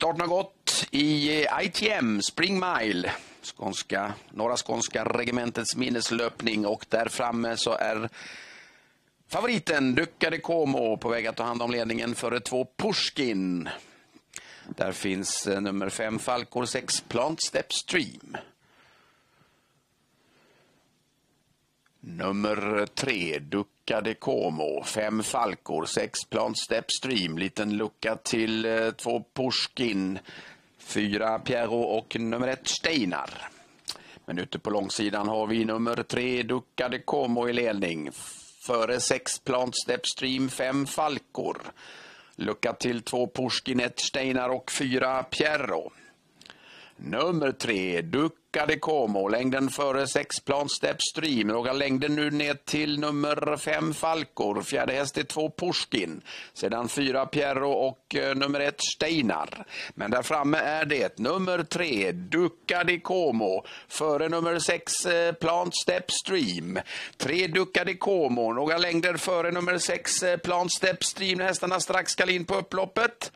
Starten har gått i eh, ITM Spring Mile, skånska, norra skånska regementets minneslöpning och där framme så är favoriten Ducade Como på väg att ta hand om ledningen före två Pushkin. Där finns eh, nummer fem Falkor 6 Plant Step Stream. Nummer tre, Ducca de Como. Fem Falkor, sex Plant Step Stream. Liten lucka till eh, två Pushkin. Fyra Piero och nummer ett Steinar. Men ute på långsidan har vi nummer tre, Ducca de Como i ledning. Före sex Plant Step Stream, fem Falkor. Lucka till två Pushkin, ett Steinar och fyra Piero. Nummer tre, Ducca de Como. Längden före sexplan Step Stream. Några längden nu ner till nummer fem Falkor. Fjärde häst är två Pushkin. Sedan fyra Pierro och eh, nummer ett Steinar. Men där framme är det nummer tre, Ducca Como. Före nummer sex eh, Plant Step Stream. Tre Ducca Como. Några längder före nummer sex eh, Plant Step Stream. Hästarna strax ska in på upploppet.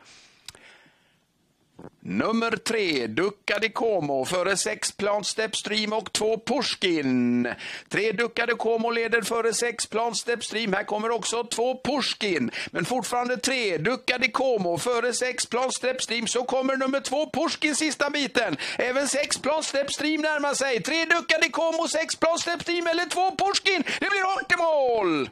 Nummer tre, Ducca Como före sex Plan Stepstream och två Pushkin. Tre Ducca Como leder före sex Plan Stepstream. Här kommer också två Pushkin. Men fortfarande tre, Ducca Como före sex Plan Stepstream. Så kommer nummer två Pushkin sista biten. Även sex Plan Stepstream närmar sig. Tre Ducca Como, sex Plan Stepstream eller två Pushkin. Det blir hårt i mål!